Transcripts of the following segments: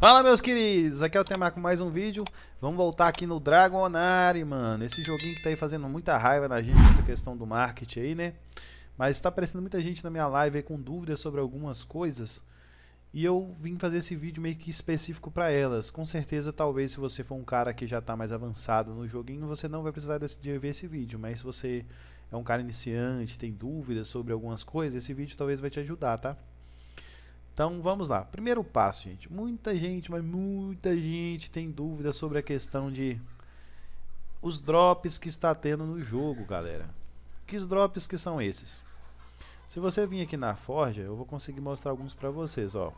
Fala meus queridos, aqui é o Temar com mais um vídeo. Vamos voltar aqui no Dragonari, mano. Esse joguinho que tá aí fazendo muita raiva na gente Essa questão do marketing aí, né? Mas tá aparecendo muita gente na minha live aí com dúvidas sobre algumas coisas. E eu vim fazer esse vídeo meio que específico para elas. Com certeza, talvez, se você for um cara que já tá mais avançado no joguinho Você não vai precisar de ver esse vídeo. Mas se você é um cara iniciante, tem dúvidas sobre algumas coisas Esse vídeo talvez vai te ajudar, tá? Então vamos lá. Primeiro passo, gente. Muita gente, mas muita gente tem dúvida sobre a questão de os drops que está tendo no jogo, galera. Que drops que são esses? Se você vir aqui na Forja, eu vou conseguir mostrar alguns para vocês, ó.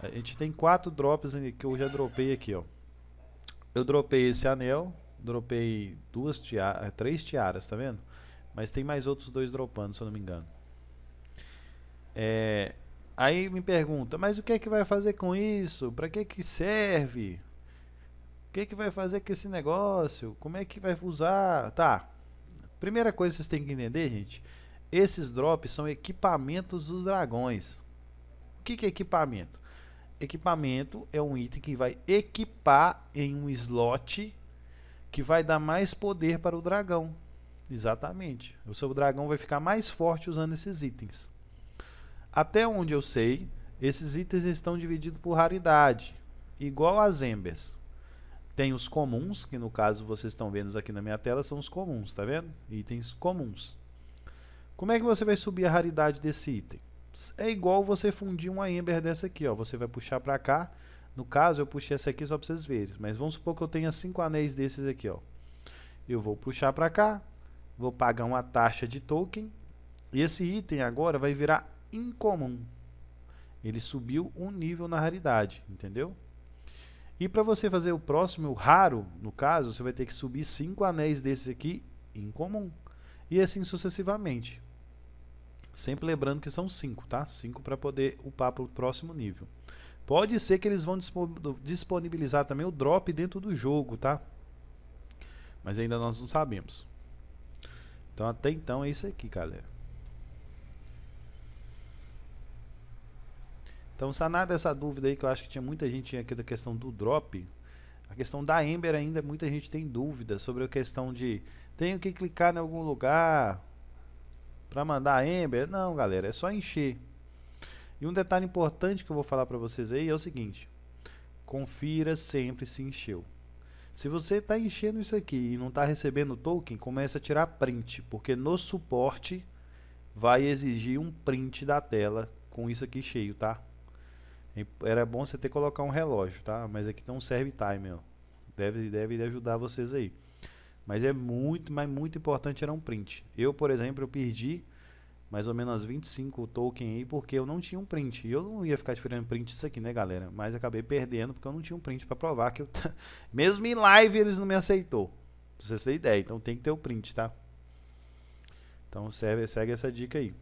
A gente tem quatro drops que eu já dropei aqui, ó. Eu dropei esse anel, dropei duas tiaras, três tiaras, tá vendo? Mas tem mais outros dois dropando, se eu não me engano. É, Aí me pergunta, mas o que é que vai fazer com isso? Para que que serve? O que é que vai fazer com esse negócio? Como é que vai usar? Tá. Primeira coisa que vocês têm que entender, gente, esses drops são equipamentos dos dragões. O que, que é equipamento? Equipamento é um item que vai equipar em um slot que vai dar mais poder para o dragão. Exatamente. O seu dragão vai ficar mais forte usando esses itens. Até onde eu sei, esses itens estão divididos por raridade, igual as embers. Tem os comuns, que no caso vocês estão vendo aqui na minha tela, são os comuns, tá vendo? Itens comuns. Como é que você vai subir a raridade desse item? É igual você fundir uma ember dessa aqui, ó. Você vai puxar para cá. No caso, eu puxei essa aqui só para vocês verem. Mas vamos supor que eu tenha cinco anéis desses aqui, ó. Eu vou puxar para cá, vou pagar uma taxa de token. E esse item agora vai virar incomum. Ele subiu um nível na raridade, entendeu? E para você fazer o próximo, o raro, no caso, você vai ter que subir 5 anéis desses aqui incomum. E assim sucessivamente. Sempre lembrando que são 5, tá? 5 para poder upar para o próximo nível. Pode ser que eles vão disponibilizar também o drop dentro do jogo, tá? Mas ainda nós não sabemos. Então até então é isso aqui, galera. Então, sanada essa dúvida aí, que eu acho que tinha muita gente aqui da questão do drop, a questão da Ember ainda, muita gente tem dúvida sobre a questão de tenho que clicar em algum lugar para mandar a Ember. Não, galera, é só encher. E um detalhe importante que eu vou falar para vocês aí é o seguinte: confira sempre se encheu. Se você está enchendo isso aqui e não está recebendo token, comece a tirar print, porque no suporte vai exigir um print da tela com isso aqui cheio, tá? Era bom você ter que colocar um relógio, tá? Mas aqui não serve timer, ó. Deve, deve ajudar vocês aí. Mas é muito, mas muito importante tirar um print. Eu, por exemplo, eu perdi mais ou menos 25 token aí porque eu não tinha um print. E eu não ia ficar tirando print isso aqui, né, galera? Mas acabei perdendo porque eu não tinha um print para provar que eu mesmo em live eles não me aceitou. Pra vocês terem ideia, então tem que ter o print, tá? Então serve, segue essa dica aí.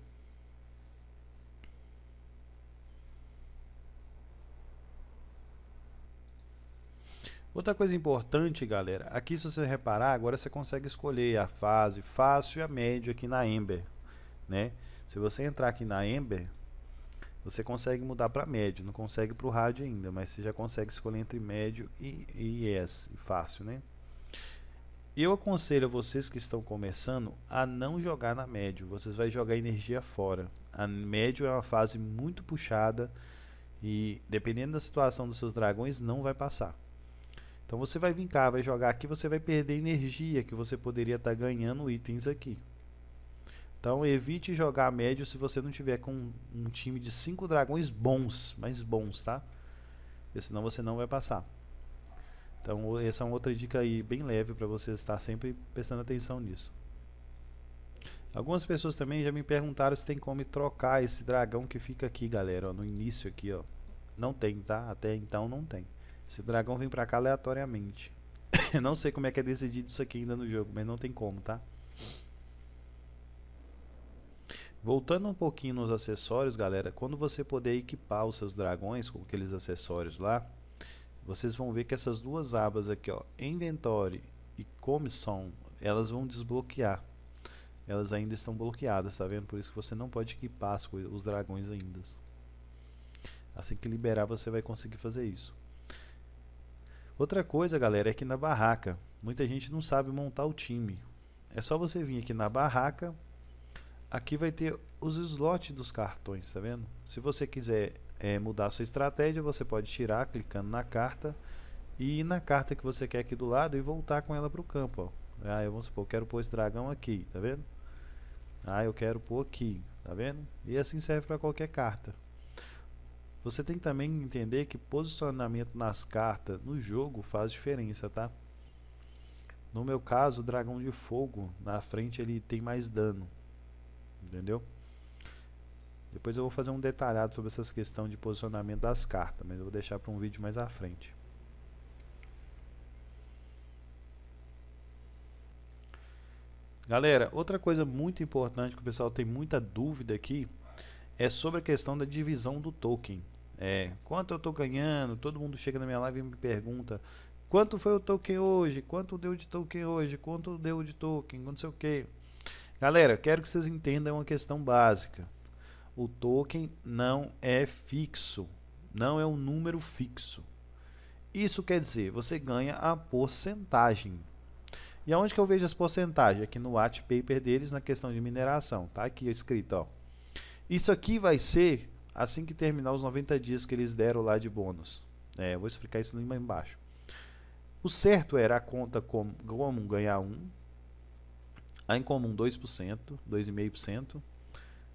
Outra coisa importante, galera, aqui se você reparar, agora você consegue escolher a fase fácil e a médio aqui na Ember, né? Se você entrar aqui na Ember, você consegue mudar para médio, não consegue para o rádio ainda, mas você já consegue escolher entre médio e, e yes, fácil, né? Eu aconselho vocês que estão começando a não jogar na médio, vocês vão jogar energia fora. A médio é uma fase muito puxada e dependendo da situação dos seus dragões não vai passar. Então você vai vir cá, vai jogar aqui, você vai perder energia que você poderia estar tá ganhando itens aqui. Então evite jogar médio se você não tiver com um time de 5 dragões bons, mais bons, tá? Porque senão você não vai passar. Então essa é uma outra dica aí bem leve para você estar sempre prestando atenção nisso. Algumas pessoas também já me perguntaram se tem como trocar esse dragão que fica aqui, galera, ó, no início aqui, ó. Não tem, tá? Até então não tem. Esse dragão vem pra cá aleatoriamente. não sei como é que é decidido isso aqui ainda no jogo, mas não tem como, tá? Voltando um pouquinho nos acessórios, galera, quando você poder equipar os seus dragões com aqueles acessórios lá, vocês vão ver que essas duas abas aqui, ó, Inventory e Commission, elas vão desbloquear. Elas ainda estão bloqueadas, tá vendo? Por isso que você não pode equipar os dragões ainda. Assim que liberar, você vai conseguir fazer isso. Outra coisa, galera, é que na barraca, muita gente não sabe montar o time. É só você vir aqui na barraca, aqui vai ter os slots dos cartões, tá vendo? Se você quiser é, mudar a sua estratégia, você pode tirar clicando na carta e ir na carta que você quer aqui do lado e voltar com ela para o campo. Ó. Ah, eu supor, eu quero pôr esse dragão aqui, tá vendo? Ah, eu quero pôr aqui, tá vendo? E assim serve para qualquer carta. Você tem que também entender que posicionamento nas cartas no jogo faz diferença, tá? No meu caso, o dragão de fogo na frente ele tem mais dano, entendeu? Depois eu vou fazer um detalhado sobre essas questões de posicionamento das cartas, mas eu vou deixar para um vídeo mais à frente. Galera, outra coisa muito importante que o pessoal tem muita dúvida aqui é sobre a questão da divisão do token. É, quanto eu estou ganhando? Todo mundo chega na minha live e me pergunta quanto foi o token hoje? Quanto deu de token hoje? Quanto deu de token? Não sei o que. Galera, quero que vocês entendam uma questão básica. O token não é fixo, não é um número fixo. Isso quer dizer, você ganha a porcentagem. E aonde que eu vejo as porcentagens? Aqui no white paper deles na questão de mineração. Tá aqui escrito, ó. Isso aqui vai ser assim que terminar os 90 dias que eles deram lá de bônus. É, vou explicar isso ali embaixo. O certo era a conta com, comum ganhar 1, a incomum 2%, 2,5%,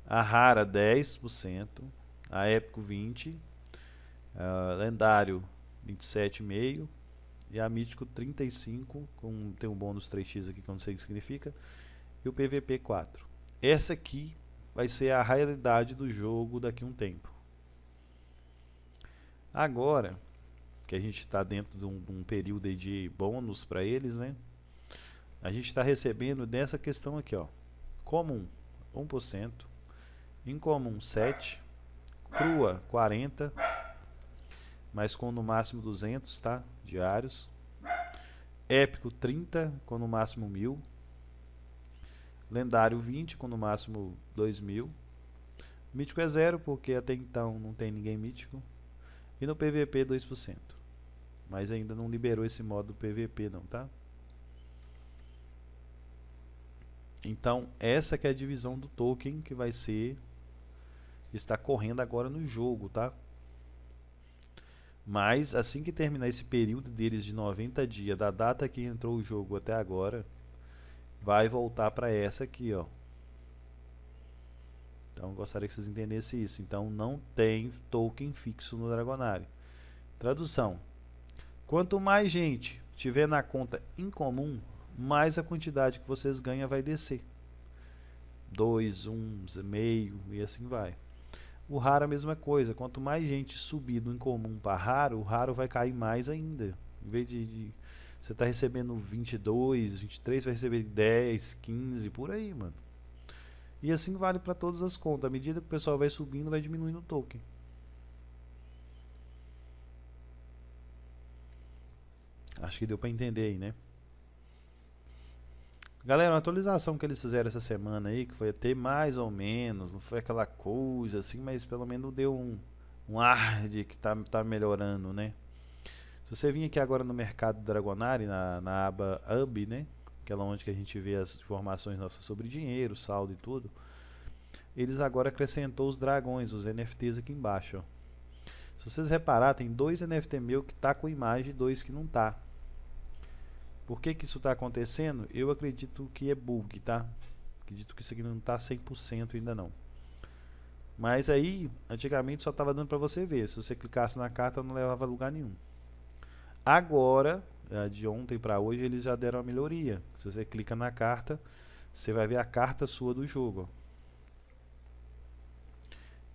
a rara 10%, a épico 20%, a lendário 27,5%, e a Mítico 35, com, tem um bônus 3x aqui que eu não sei o que significa, e o PVP 4. Essa aqui vai ser a realidade do jogo daqui a um tempo. Agora, que a gente está dentro de um, um, período de bônus para eles, né? A gente está recebendo dessa questão aqui, ó. Comum 1%, incomum 7, crua 40, mas com no máximo 200, tá? diários. Épico 30 com no máximo 1000. Lendário 20 com no máximo 2000. Mítico é zero porque até então não tem ninguém mítico. E no PVP 2%. Mas ainda não liberou esse modo PVP não, tá? Então, essa que é a divisão do token que vai ser está correndo agora no jogo, tá? Mas assim que terminar esse período deles de 90 dias, da data que entrou o jogo até agora, vai voltar para essa aqui, ó. Então gostaria que vocês entendessem isso. Então não tem token fixo no Dragonari. Tradução: Quanto mais gente tiver na conta incomum, mais a quantidade que vocês ganham vai descer. 2, 1, meio e assim vai. O raro é a mesma coisa. Quanto mais gente subir do incomum para raro, o raro vai cair mais ainda. Em vez de, de você tá recebendo 22, 23, vai receber 10, 15, por aí, mano. E assim vale para todas as contas. À medida que o pessoal vai subindo, vai diminuindo o token. Acho que deu para entender aí, né? Galera, uma atualização que eles fizeram essa semana aí, que foi até mais ou menos, não foi aquela coisa assim, mas pelo menos deu um, um ar de que tá, tá melhorando, né? Se você vir aqui agora no mercado Dragonari, na, na aba Hub, né? Aquela onde que a gente vê as informações nossas sobre dinheiro, saldo e tudo. Eles agora acrescentou os dragões, os NFTs aqui embaixo, ó. Se vocês reparar, tem dois NFT meu que tá com imagem e dois que não tá. Por que, que isso está acontecendo? Eu acredito que é bug, tá? Acredito que isso aqui não está 100% ainda não. Mas aí, antigamente só estava dando para você ver. Se você clicasse na carta, não levava lugar nenhum. Agora, é, de ontem para hoje, eles já deram a melhoria. Se você clica na carta, você vai ver a carta sua do jogo.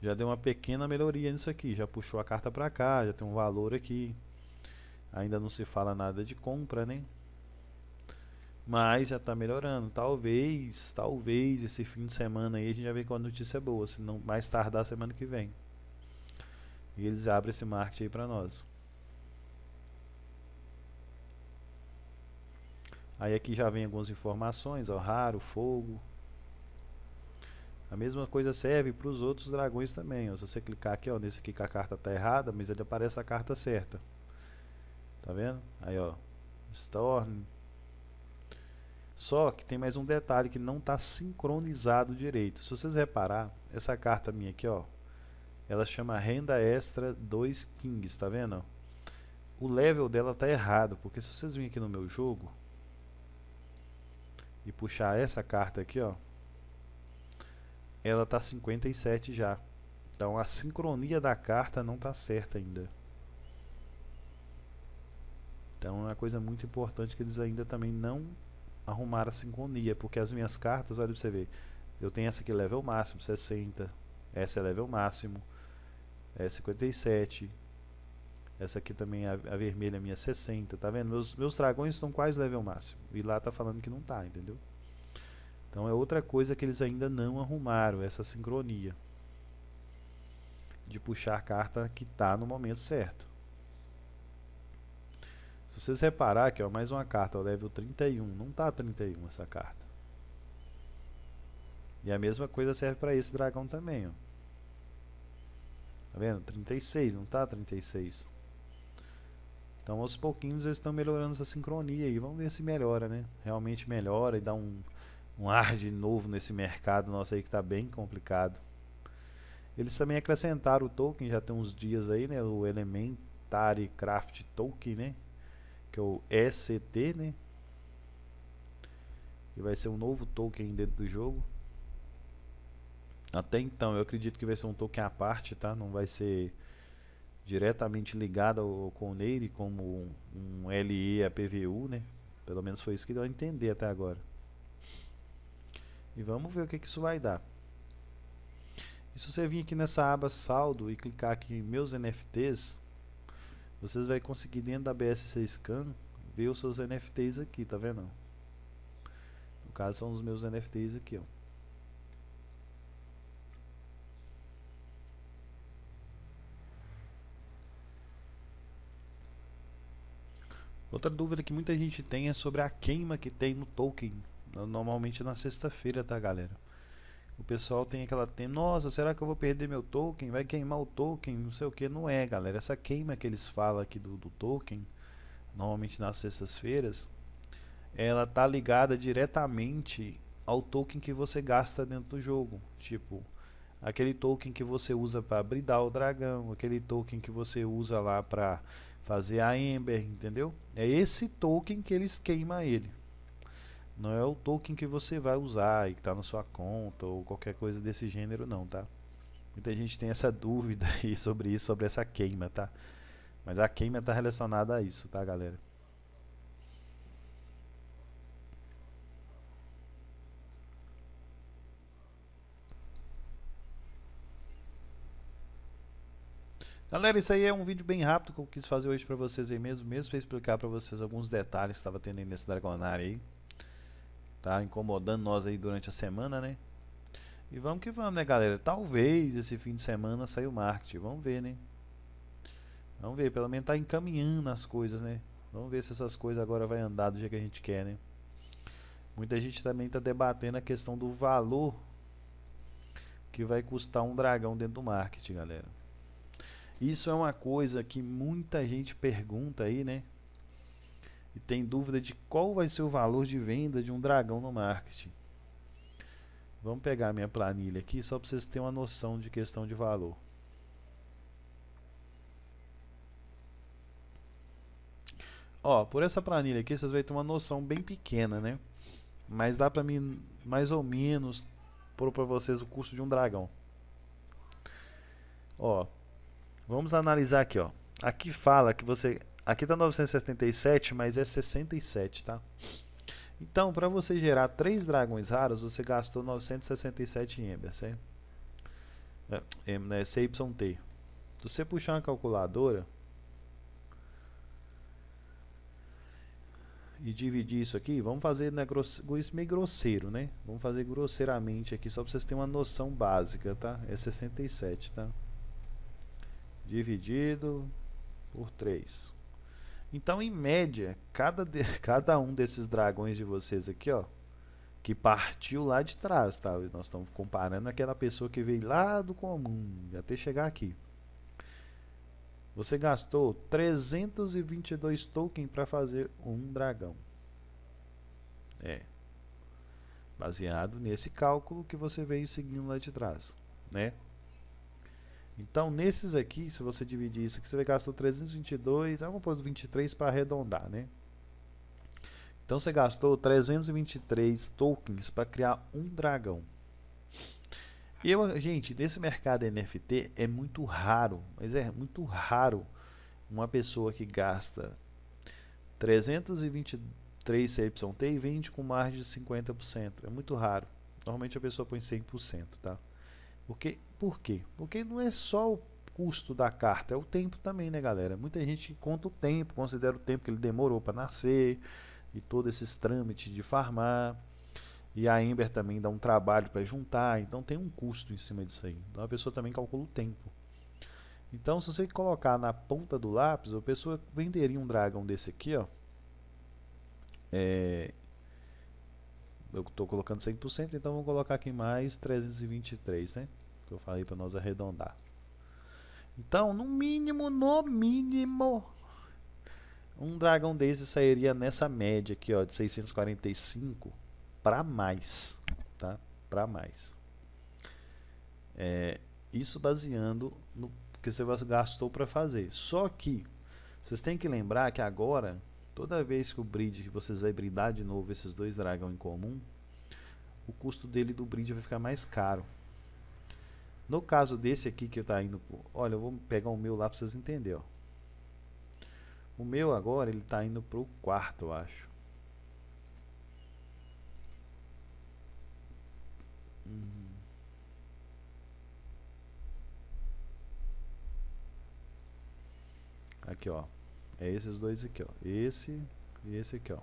Já deu uma pequena melhoria nisso aqui. Já puxou a carta para cá, já tem um valor aqui. Ainda não se fala nada de compra, né? Mas já está melhorando. Talvez, talvez esse fim de semana aí a gente já vê com a notícia boa, se não mais tardar semana que vem. E eles abrem esse marketing aí para nós. Aí aqui já vem algumas informações, ó, raro, fogo. A mesma coisa serve para os outros dragões também. Ó. Se você clicar aqui, ó, nesse aqui que a carta está errada, mas ele aparece a carta certa. Tá vendo? Aí, ó. Storm. Só que tem mais um detalhe que não está sincronizado direito. Se vocês reparar, essa carta minha aqui, ó, ela chama renda extra 2 kings, tá vendo? O level dela tá errado, porque se vocês virem aqui no meu jogo e puxar essa carta aqui, ó, ela tá 57 já. Então a sincronia da carta não tá certa ainda. Então é uma coisa muito importante que eles ainda também não arrumaram a sincronia, porque as minhas cartas, olha pra você ver, eu tenho essa aqui level máximo, 60, essa é level máximo, é 57, essa aqui também, a, a vermelha minha, 60, tá vendo? Meus, meus dragões estão quase level máximo, e lá tá falando que não tá, entendeu? Então é outra coisa que eles ainda não arrumaram, essa sincronia. De puxar a carta que está no momento certo. Se vocês reparar aqui, ó, mais uma carta, o level 31. Não está 31 essa carta. E a mesma coisa serve para esse dragão também. Ó. Tá vendo? 36, não está 36. Então aos pouquinhos eles estão melhorando essa sincronia aí. Vamos ver se melhora, né? Realmente melhora e dá um, um ar de novo nesse mercado nosso aí que está bem complicado. Eles também acrescentaram o token, já tem uns dias aí, né? O Elementary Craft Token, né? Que é o ECT, né? Que vai ser um novo token dentro do jogo. Até então, eu acredito que vai ser um token à parte, tá? Não vai ser diretamente ligado ao Coneire como um, um LE a PVU, né? Pelo menos foi isso que deu a entender até agora. E vamos ver o que, que isso vai dar. E se você vir aqui nessa aba saldo e clicar aqui em meus NFTs, vocês vão conseguir dentro da BSC Scan ver os seus NFTs aqui, tá vendo? No caso são os meus NFTs aqui, ó. Outra dúvida que muita gente tem é sobre a queima que tem no token Normalmente na sexta-feira, tá, galera? O pessoal tem aquela tem, nossa, será que eu vou perder meu token? Vai queimar o token? Não sei o que, não é, galera. Essa queima que eles falam aqui do, do token, normalmente nas sextas-feiras, ela tá ligada diretamente ao token que você gasta dentro do jogo. Tipo, aquele token que você usa para bridar o dragão, aquele token que você usa lá para fazer a Ember, entendeu? É esse token que eles queimam ele. Não é o token que você vai usar e que está na sua conta ou qualquer coisa desse gênero não, tá? Muita gente tem essa dúvida aí sobre isso, sobre essa queima, tá? Mas a queima está relacionada a isso, tá, galera? Galera, isso aí é um vídeo bem rápido que eu quis fazer hoje para vocês aí mesmo, mesmo para explicar para vocês alguns detalhes que estava tendo aí nesse Dragonário aí tá incomodando nós aí durante a semana, né? E vamos que vamos, né, galera? Talvez esse fim de semana saia o marketing. Vamos ver, né? Vamos ver, pelo menos tá encaminhando as coisas, né? Vamos ver se essas coisas agora vai andar do jeito que a gente quer, né? Muita gente também está debatendo a questão do valor que vai custar um dragão dentro do marketing, galera. Isso é uma coisa que muita gente pergunta aí, né? e tem dúvida de qual vai ser o valor de venda de um dragão no marketing. Vamos pegar minha planilha aqui só para vocês terem uma noção de questão de valor. Ó, por essa planilha aqui vocês vão ter uma noção bem pequena, né? Mas dá para mim mais ou menos pôr para vocês o custo de um dragão. Ó, vamos analisar aqui, ó. Aqui fala que você Aqui está 977, mas é 67, tá? Então, para você gerar três dragões raros, você gastou 967 em Ember, certo? É, né, CYT. Se você puxar uma calculadora e dividir isso aqui, vamos fazer né, isso meio grosseiro, né? Vamos fazer grosseiramente aqui, só para vocês terem uma noção básica, tá? É 67, tá? Dividido por 3. Então, em média, cada, de, cada um desses dragões de vocês aqui, ó, que partiu lá de trás, tá? Nós estamos comparando aquela pessoa que veio lá do comum até chegar aqui. Você gastou 322 tokens para fazer um dragão. É. Baseado nesse cálculo que você veio seguindo lá de trás, né? Então, nesses aqui, se você dividir isso aqui, você gastar 322, vamos pôr 23 para arredondar, né? Então, você gastou 323 tokens para criar um dragão. E eu, gente, nesse mercado NFT é muito raro, mas é muito raro uma pessoa que gasta 323 CYT e vende com margem de 50%. É muito raro. Normalmente a pessoa põe 100%, tá? Porque, por quê? Porque não é só o custo da carta, é o tempo também, né, galera? Muita gente conta o tempo, considera o tempo que ele demorou para nascer e todos esses trâmites de farmar. E a Ember também dá um trabalho para juntar, então tem um custo em cima disso aí. Então a pessoa também calcula o tempo. Então, se você colocar na ponta do lápis, a pessoa venderia um dragão desse aqui, ó. É, eu estou colocando 100%, então vou colocar aqui mais 323, né? Que eu falei para nós arredondar. Então, no mínimo, no mínimo, um dragão desse sairia nessa média aqui, ó, de 645 para mais, tá? Para mais. É, isso baseando no que você gastou para fazer. Só que vocês têm que lembrar que agora Toda vez que o bridge, que vocês vai bridar de novo esses dois dragão em comum, o custo dele do bridge vai ficar mais caro. No caso desse aqui que está indo, olha, eu vou pegar o meu lá para vocês entenderem. Ó. O meu agora ele está indo para o quarto, eu acho. Hum. Aqui, ó. É esses dois aqui, ó. Esse e esse aqui, ó.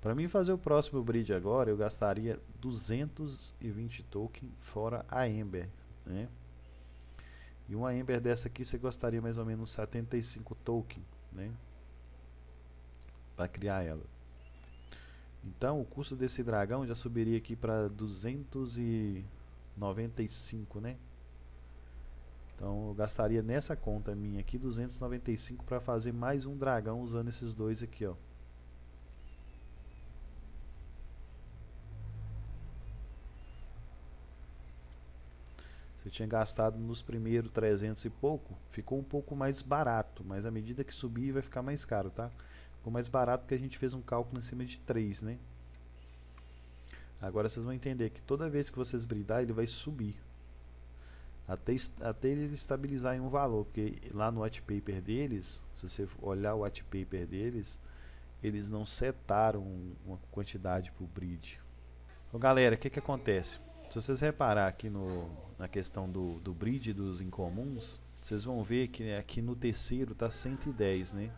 Para mim fazer o próximo bridge agora, eu gastaria 220 token fora a Ember, né? E uma Ember dessa aqui você gastaria mais ou menos 75 token, né? Para criar ela. Então, o custo desse dragão já subiria aqui para 295, né? Então eu gastaria nessa conta minha aqui 295 para fazer mais um dragão usando esses dois aqui, ó. Você tinha gastado nos primeiros 300 e pouco, ficou um pouco mais barato, mas à medida que subir vai ficar mais caro, tá? Ficou mais barato porque a gente fez um cálculo em cima de 3, né? Agora vocês vão entender que toda vez que vocês bridar, ele vai subir até, até eles estabilizarem um valor, porque lá no white paper deles, se você olhar o white paper deles, eles não setaram uma quantidade para o bridge. Então, galera, o que, que acontece? Se vocês reparar aqui no, na questão do, do bridge dos incomuns, vocês vão ver que aqui no terceiro está 110, né?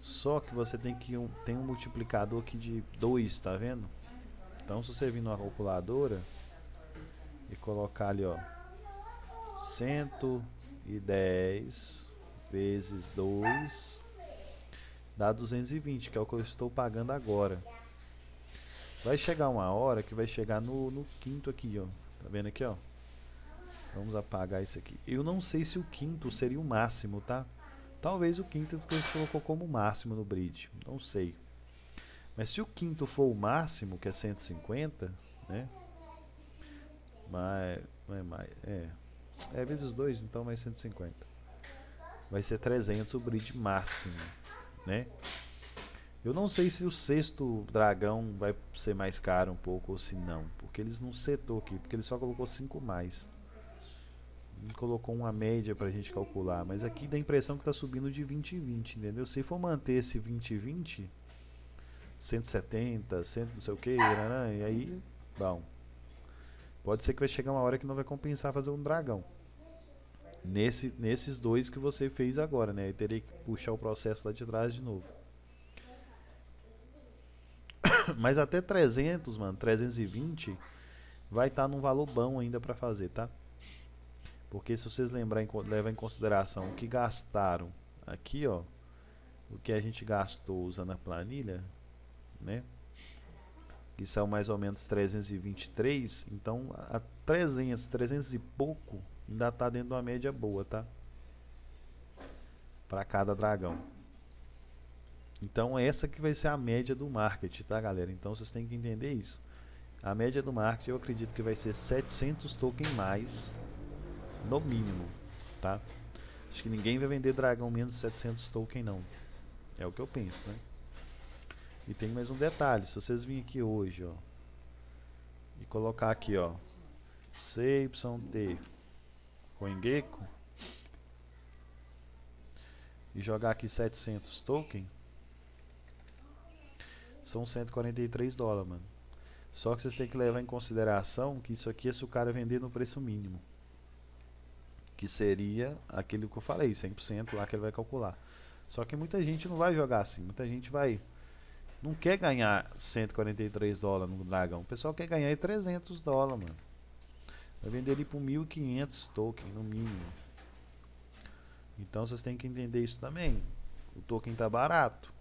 Só que você tem que um, tem um multiplicador aqui de 2, tá vendo? Então se você vir numa calculadora e colocar ali, ó, 110 vezes 2 dá 220, que é o que eu estou pagando agora. Vai chegar uma hora que vai chegar no, no quinto aqui, ó. Tá vendo aqui, ó? Vamos apagar isso aqui. Eu não sei se o quinto seria o máximo, tá? Talvez o quinto você colocou como máximo no bridge. Não sei. Mas se o quinto for o máximo, que é 150, né? Mas, mas é, é vezes 2, então mais 150. Vai ser 300 o bridge máximo, né? Eu não sei se o sexto dragão vai ser mais caro um pouco ou se não, porque eles não setou aqui, porque ele só colocou 5 mais. Ele colocou uma média pra gente calcular, mas aqui dá a impressão que tá subindo de 20 em 20, entendeu? Se for manter esse 20 e 20, 170, 100, não sei o que, e aí, bom. Pode ser que vai chegar uma hora que não vai compensar fazer um dragão nesse, nesses dois que você fez agora, né? Eu teria que puxar o processo lá de trás de novo. Mas até 300, mano, 320 vai estar tá num valor bom ainda para fazer, tá? Porque se vocês lembrarem, levar em consideração o que gastaram aqui, ó, o que a gente gastou usando a planilha, né? Que são mais ou menos 323, então a 300, 300 e pouco ainda está dentro de uma média boa, tá? Para cada dragão. Então essa que vai ser a média do market, tá galera? Então vocês têm que entender isso. A média do market eu acredito que vai ser 700 tokens mais, no mínimo, tá? Acho que ninguém vai vender dragão menos de 700 tokens não. É o que eu penso, né? E tem mais um detalhe, se vocês virem aqui hoje, ó, e colocar aqui, ó, CYT CoinGecko e jogar aqui 700 token, são 143 dólares, mano. Só que vocês têm que levar em consideração que isso aqui é se o cara vender no preço mínimo. Que seria aquele que eu falei, 100% lá que ele vai calcular. Só que muita gente não vai jogar assim. Muita gente vai não quer ganhar 143 dólares no dragão. O pessoal quer ganhar 300 dólares, mano. Vai vender ele por 1.500 token no mínimo. Então vocês têm que entender isso também. O token tá barato.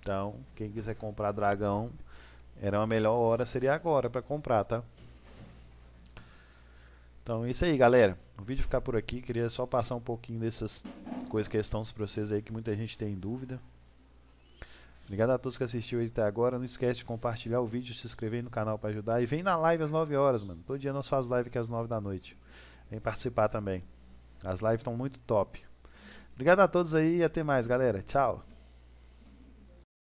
Então, quem quiser comprar dragão, era uma melhor hora seria agora para comprar, tá? Então é isso aí, galera. O vídeo ficar por aqui. Queria só passar um pouquinho dessas coisas que estão para vocês aí que muita gente tem dúvida. Obrigado a todos que assistiram até agora. Não esquece de compartilhar o vídeo, se inscrever no canal para ajudar. E vem na live às 9 horas, mano. Todo dia nós fazemos live aqui às 9 da noite. Vem participar também. As lives estão muito top. Obrigado a todos aí e até mais, galera. Tchau.